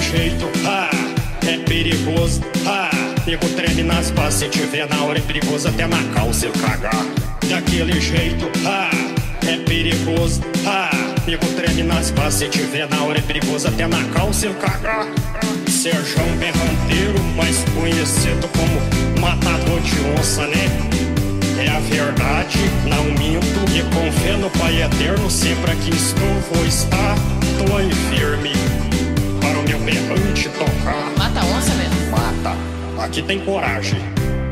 jeito, ah, é perigoso, ah. Nego treme nas bases, se tiver na hora é perigoso até na calça eu cagar. Daquele jeito, ah, é perigoso, ah. Nego treme nas bases, se tiver na hora é perigoso até na calça eu cagar. Serjão Berranteiro, mais conhecido como Matador de Onça, né? É a verdade, não minto E com fé no Pai Eterno Sempre aqui estou, vou estar Tô firme aqui tem coragem.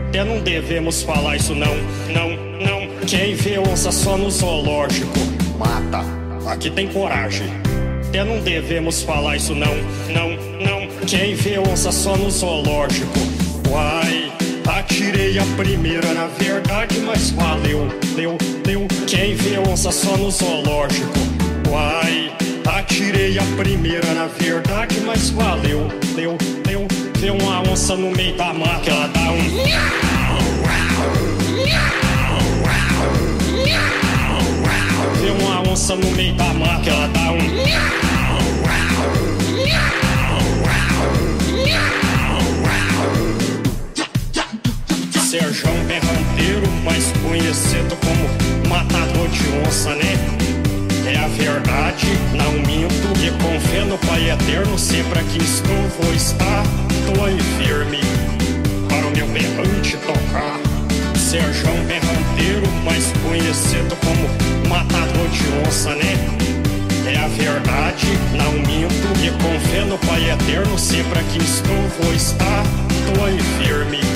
Até não devemos falar isso não, não, não. Quem vê onça só no zoológico Mata, aqui tem coragem. Até não devemos falar isso não, não, não. Quem vê onça só no zoológico Uai. Atirei a primeira, na verdade, mas valeu, deu, deu. Quem vê onça só no zoológico? Uai, atirei a primeira, na verdade, mas valeu, deu, onça no meio da mata, ela dá um. Vê uma onça no meio da mata, ela dá um. Serjão Berranteiro, mais conhecido como Matador de Onça, né? É a verdade, firme Para o meu berrante tocar Serjão Berranteiro, mais conhecido como Matador de Onça, né? É a verdade, não minto E com fé no Pai Eterno Sempre aqui estou, vou estar Tô firme